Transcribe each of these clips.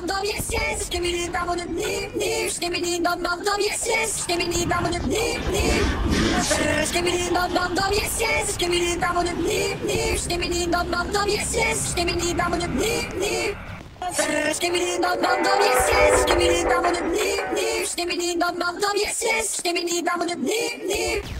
dum dum yes yes. Skibbity dum dum dip dip. Skibbity dum dum dum yes yes. Skibbity dum dum dip dip. Skibbity dum dum dum yes yes. Skibbity dum dum dip dip. Skibbity dum dum dum yes yes. Skibbity dum dum dip dip. Skibbity dum dum dum yes yes. Skibbity dum dum dip dip. Skibbity dum dum dum yes yes. Skibbity dum dum dip dip.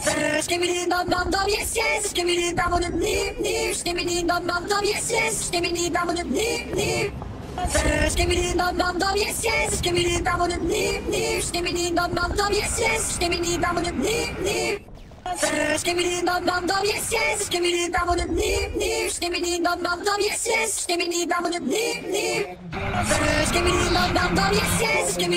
Skibbity bum bum bum, yes yes. Skibbity yes yes. Yes yes. Yes yes. Yes yes. Yes yes. Yes yes. Dip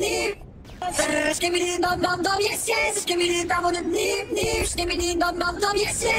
dip. Skibbity dum dum dum yes yes. Dip dip. Skibbity dum dum dum yes yes.